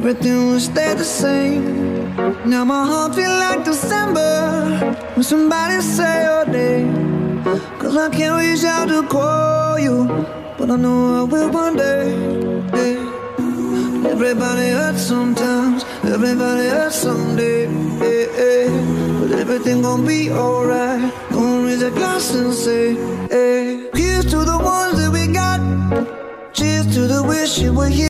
everything will stay the same. Now my heart feel like December when somebody say your name. Cause I can't reach out to call you, but I know I will one day. Everybody hurts sometimes, everybody hurts someday. But everything gon' be alright. Gonna raise a glass and say, hey. Here's to the ones that we got. Cheers to the wish you were here.